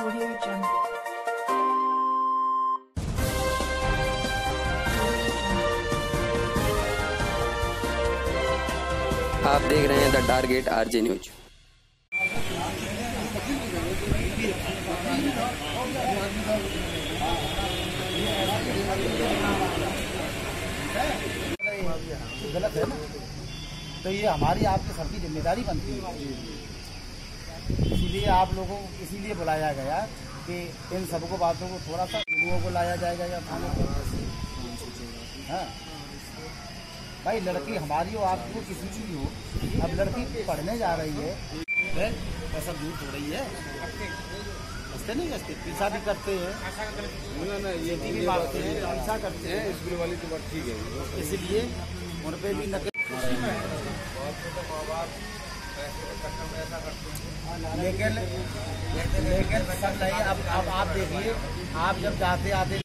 Audio Jungle. आप देख रहे हैं द टारगेट आरजे न्यूज़। गलत है ना? तो ये हमारी आपकी सबकी ज़िम्मेदारी बनती है। इसीलिए आप लोगों को इसीलिए बुलाया गया कि इन सबको बातों को थोड़ा सा लोगों को लाया जाएगा या थाने पर हाँ। भाई लड़की हमारी हो आपकी हो किसी की हो अब लड़की पढ़ने जा रही है। है? ऐसा दूर हो रही है। हँसते नहीं हँसते? पीछा भी करते हैं। ये भी मारते हैं। पीछा करते हैं। स्कूल वाली तो बात ठीक है। इसलिए उन पे भी नकल लेकिन लेकिन सब नहीं। अब अब आप देखिए आप जब जाते आते